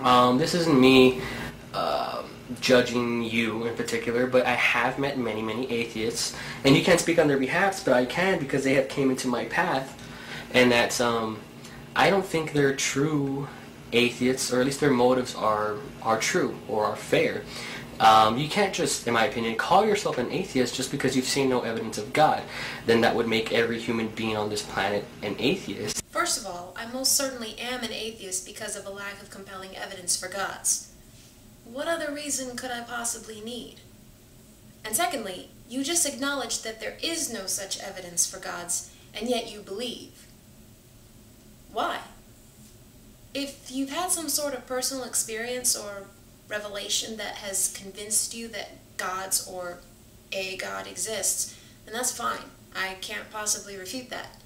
Um, this isn't me uh, judging you in particular, but I have met many, many atheists, and you can't speak on their behalf, but I can because they have came into my path, and that's um, I don't think they're true atheists, or at least their motives are are true or are fair. Um, you can't just, in my opinion, call yourself an atheist just because you've seen no evidence of God. Then that would make every human being on this planet an atheist. First of all, I most certainly am an atheist because of a lack of compelling evidence for gods. What other reason could I possibly need? And secondly, you just acknowledged that there is no such evidence for gods, and yet you believe. Why? If you've had some sort of personal experience or revelation that has convinced you that gods or a god exists, then that's fine. I can't possibly refute that.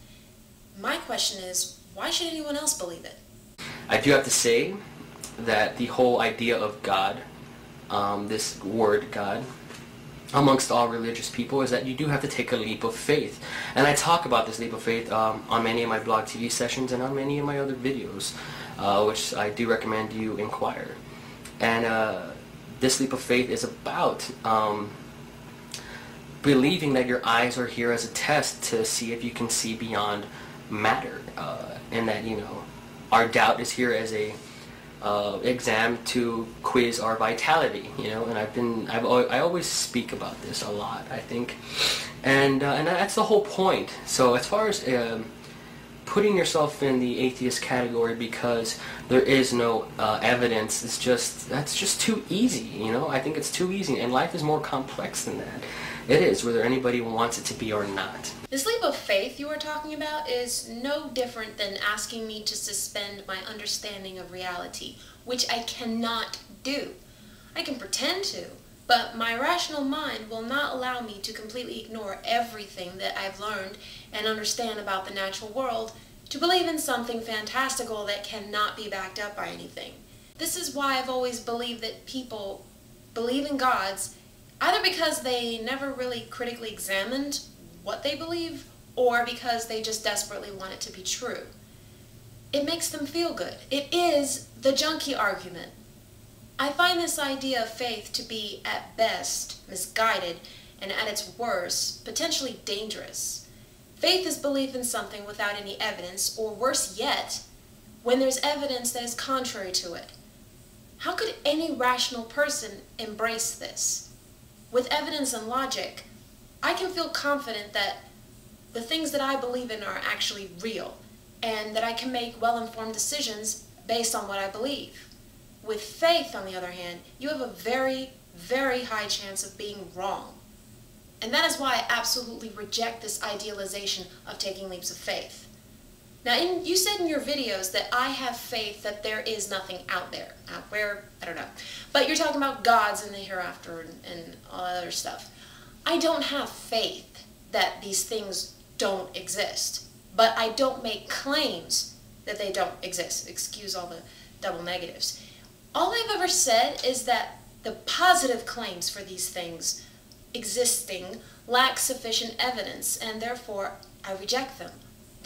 My question is, why should anyone else believe it? I do have to say that the whole idea of God, um, this word God, amongst all religious people is that you do have to take a leap of faith. And I talk about this leap of faith um, on many of my blog TV sessions and on many of my other videos, uh, which I do recommend you inquire. And uh, this leap of faith is about um, believing that your eyes are here as a test to see if you can see beyond matter. Uh, and that, you know, our doubt is here as a uh, exam to quiz our vitality, you know, and I've been, I've, I always speak about this a lot, I think, and, uh, and that's the whole point. So as far as um, putting yourself in the atheist category because there is no uh, evidence It's just that's just too easy you know i think it's too easy and life is more complex than that it is whether anybody wants it to be or not this leap of faith you were talking about is no different than asking me to suspend my understanding of reality which i cannot do i can pretend to but my rational mind will not allow me to completely ignore everything that I've learned and understand about the natural world to believe in something fantastical that cannot be backed up by anything. This is why I've always believed that people believe in gods either because they never really critically examined what they believe or because they just desperately want it to be true. It makes them feel good. It is the junkie argument. I find this idea of faith to be, at best, misguided, and at its worst, potentially dangerous. Faith is belief in something without any evidence, or worse yet, when there's evidence that is contrary to it. How could any rational person embrace this? With evidence and logic, I can feel confident that the things that I believe in are actually real, and that I can make well-informed decisions based on what I believe. With faith, on the other hand, you have a very, very high chance of being wrong. And that is why I absolutely reject this idealization of taking leaps of faith. Now, in, you said in your videos that I have faith that there is nothing out there. Out where? I don't know. But you're talking about gods and the hereafter and, and all other stuff. I don't have faith that these things don't exist. But I don't make claims that they don't exist. Excuse all the double negatives. All I've ever said is that the positive claims for these things existing lack sufficient evidence, and therefore I reject them.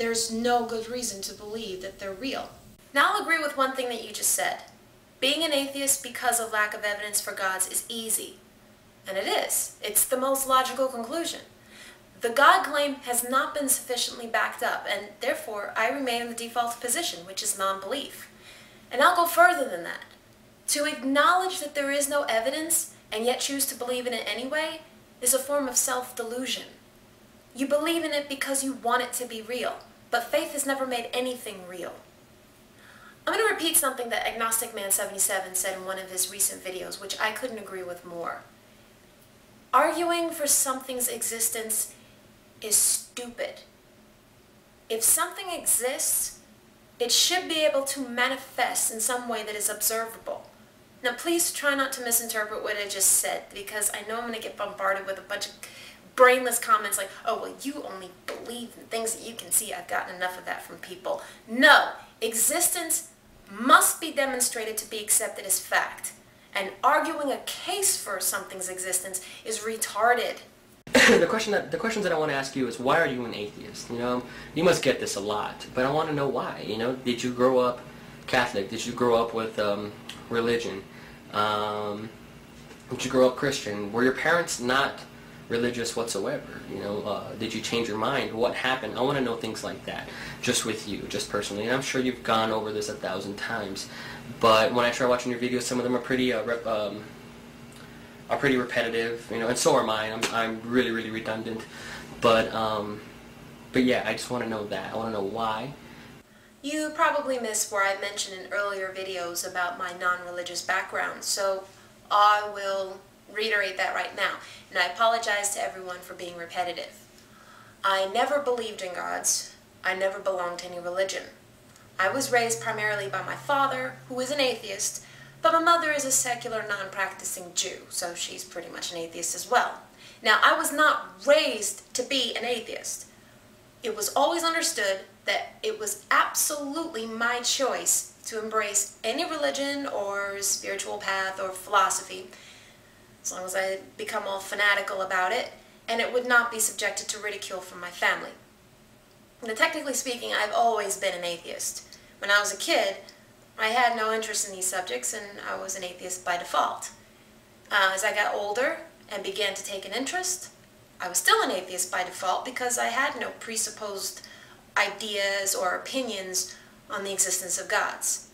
There's no good reason to believe that they're real. Now I'll agree with one thing that you just said. Being an atheist because of lack of evidence for gods is easy. And it is. It's the most logical conclusion. The God claim has not been sufficiently backed up, and therefore I remain in the default position, which is non-belief. And I'll go further than that. To acknowledge that there is no evidence and yet choose to believe in it anyway is a form of self-delusion. You believe in it because you want it to be real, but faith has never made anything real. I'm going to repeat something that Agnostic Man 77 said in one of his recent videos, which I couldn't agree with more. Arguing for something's existence is stupid. If something exists, it should be able to manifest in some way that is observable. Now please try not to misinterpret what I just said because I know I'm going to get bombarded with a bunch of brainless comments like, oh, well, you only believe in things that you can see. I've gotten enough of that from people. No, existence must be demonstrated to be accepted as fact. And arguing a case for something's existence is retarded. the question that the questions that I want to ask you is why are you an atheist? You know, you must get this a lot, but I want to know why. You know, did you grow up Catholic? Did you grow up with um, religion? Um, did you grow up Christian? Were your parents not religious whatsoever? You know, uh, did you change your mind? What happened? I want to know things like that, just with you, just personally. And I'm sure you've gone over this a thousand times, but when I try watching your videos, some of them are pretty uh, um, are pretty repetitive, you know, and so are mine. I'm, I'm really, really redundant, but um, but yeah, I just want to know that. I want to know why. You probably missed where I mentioned in earlier videos about my non-religious background, so I will reiterate that right now. And I apologize to everyone for being repetitive. I never believed in gods. I never belonged to any religion. I was raised primarily by my father, who is an atheist, but my mother is a secular, non-practicing Jew, so she's pretty much an atheist as well. Now, I was not raised to be an atheist. It was always understood that it was absolutely my choice to embrace any religion or spiritual path or philosophy, as long as I become all fanatical about it, and it would not be subjected to ridicule from my family. Now, technically speaking, I've always been an atheist. When I was a kid, I had no interest in these subjects, and I was an atheist by default. Uh, as I got older and began to take an interest, I was still an atheist by default because I had no presupposed ideas or opinions on the existence of gods.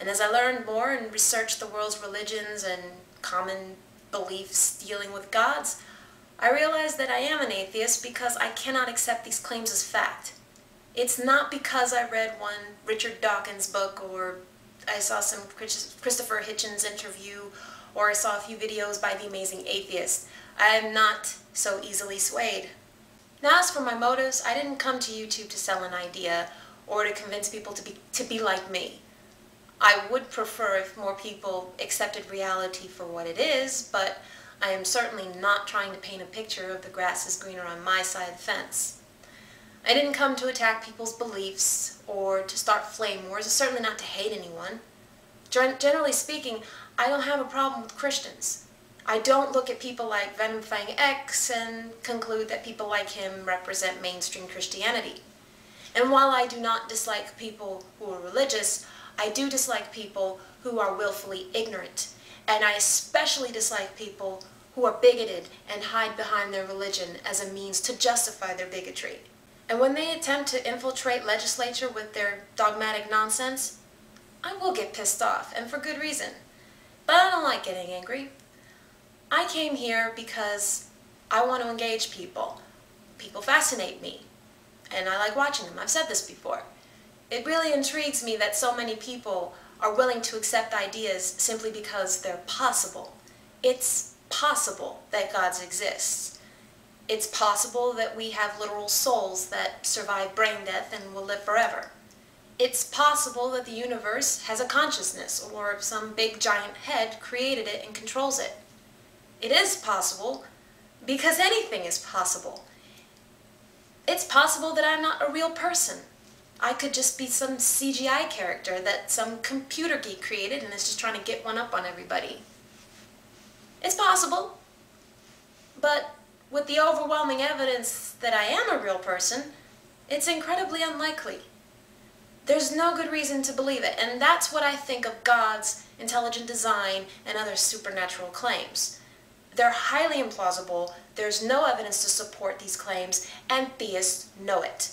And as I learned more and researched the world's religions and common beliefs dealing with gods, I realize that I am an atheist because I cannot accept these claims as fact. It's not because I read one Richard Dawkins book or I saw some Christopher Hitchens interview or I saw a few videos by The Amazing Atheist. I am not so easily swayed. Now as for my motives, I didn't come to YouTube to sell an idea or to convince people to be, to be like me. I would prefer if more people accepted reality for what it is, but I am certainly not trying to paint a picture of the grass is greener on my side of the fence. I didn't come to attack people's beliefs or to start flame wars, certainly not to hate anyone. Generally speaking, I don't have a problem with Christians. I don't look at people like Venom Fang X and conclude that people like him represent mainstream Christianity. And while I do not dislike people who are religious, I do dislike people who are willfully ignorant. And I especially dislike people who are bigoted and hide behind their religion as a means to justify their bigotry. And when they attempt to infiltrate legislature with their dogmatic nonsense, I will get pissed off, and for good reason. But I don't like getting angry. I came here because I want to engage people. People fascinate me, and I like watching them. I've said this before. It really intrigues me that so many people are willing to accept ideas simply because they're possible. It's possible that gods exist. It's possible that we have literal souls that survive brain death and will live forever. It's possible that the universe has a consciousness or some big giant head created it and controls it. It is possible because anything is possible. It's possible that I'm not a real person. I could just be some CGI character that some computer geek created and is just trying to get one up on everybody. It's possible. But with the overwhelming evidence that I am a real person, it's incredibly unlikely. There's no good reason to believe it, and that's what I think of God's intelligent design and other supernatural claims. They're highly implausible, there's no evidence to support these claims, and theists know it.